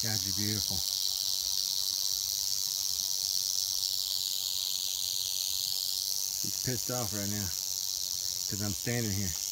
God, you're beautiful. He's pissed off right now because I'm standing here.